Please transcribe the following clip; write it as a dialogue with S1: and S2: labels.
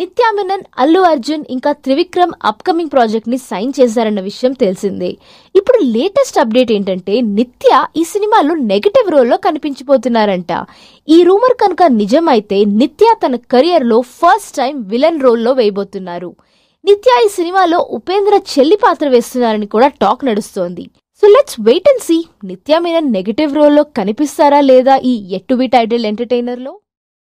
S1: నిత్యామినన్ అల్లు అర్జున్ ఇంకా త్రివిక్రమ్ అప్కమింగ్ ప్రాజెక్ట్ని సైన్ చేశారన్న విషయం తెలిసిందే. ఇప్పుడు లేటెస్ట్ అప్డేట్ ఏంటంటే నిత్య ఈ సినిమాలో నెగటివ్ రోల్లో కనిపించిపోతున్నారంట. ఈ రూమర్ కనుక నిజమైతే నిత్య తన కెరియర్లో ఫస్ట్ టైం విలన్ రోల్లో వేయబోతున్నారు. నిత్య ఈ సినిమాలో ఉపేంద్ర చెల్లి పాత్ర వేస్తున్నారని కూడా టాక్ నడుస్తోంది. So let's wait and see Nithya Menen negative రోల్లో కనిపిస్తారా లేదా ఈ ఎట్ టు బి టైటిల్ ఎంటర్టైనర్లో?